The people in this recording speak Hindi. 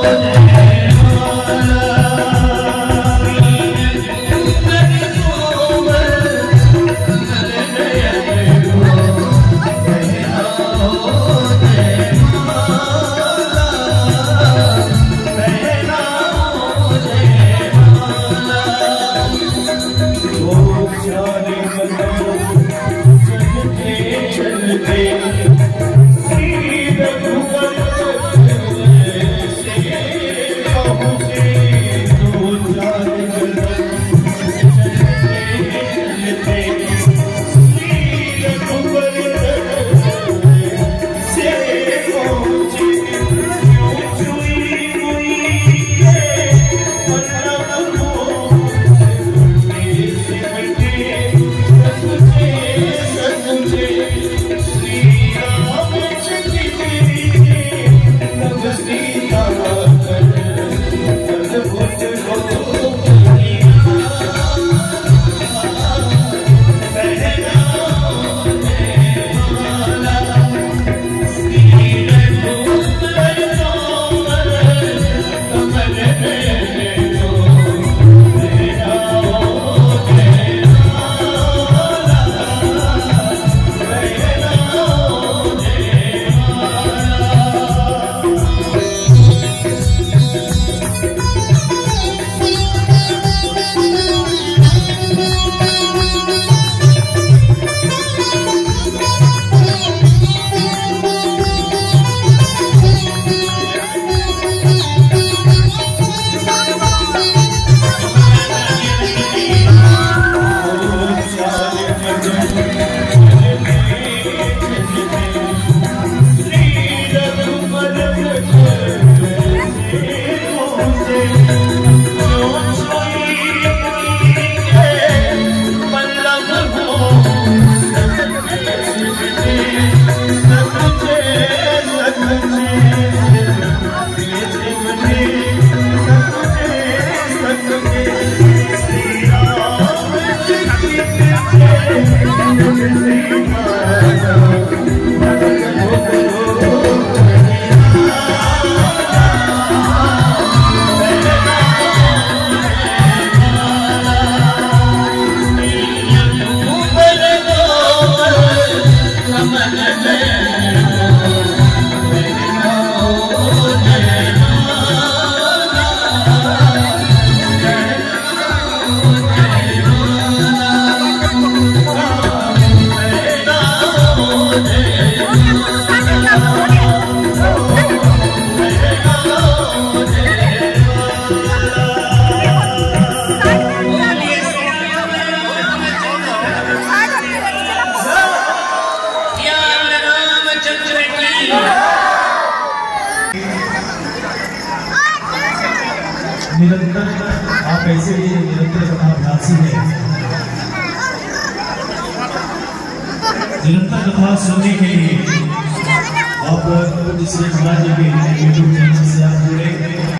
Oh, Allah निरंतर आप ऐसे ही निरंतर कथाभ्यासी हैं। निरंतर कथा सुनने के लिए आप दूसरे समाज के यूट्यूब चैनल से आप जुड़े।